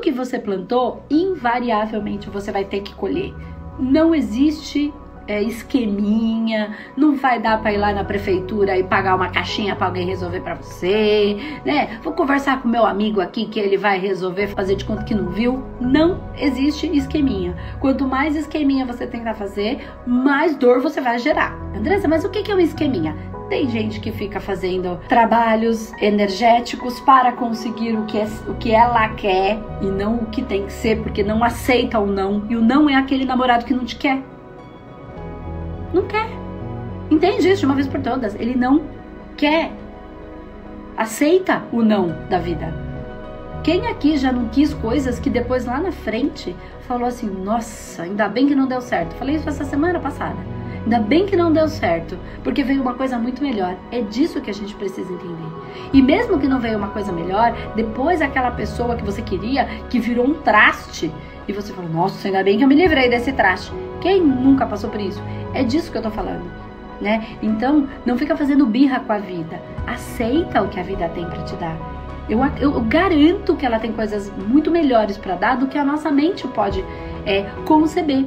que você plantou, invariavelmente você vai ter que colher. Não existe é, esqueminha, não vai dar para ir lá na prefeitura e pagar uma caixinha para alguém resolver para você, né? Vou conversar com meu amigo aqui que ele vai resolver, fazer de conta que não viu. Não existe esqueminha. Quanto mais esqueminha você tentar fazer, mais dor você vai gerar. Andressa, mas o que é um esqueminha? Tem gente que fica fazendo trabalhos energéticos para conseguir o que, é, o que ela quer e não o que tem que ser, porque não aceita o não. E o não é aquele namorado que não te quer. Não quer. Entende isso de uma vez por todas. Ele não quer. Aceita o não da vida. Quem aqui já não quis coisas que depois lá na frente falou assim: Nossa, ainda bem que não deu certo. Falei isso essa semana passada. Ainda bem que não deu certo, porque veio uma coisa muito melhor. É disso que a gente precisa entender. E mesmo que não veio uma coisa melhor, depois aquela pessoa que você queria, que virou um traste, e você falou: Nossa, ainda bem que eu me livrei desse traste. Quem nunca passou por isso? É disso que eu tô falando. Né? Então, não fica fazendo birra com a vida. Aceita o que a vida tem para te dar. Eu, eu, garanto que ela tem coisas muito melhores para dar do que a nossa mente pode é, conceber.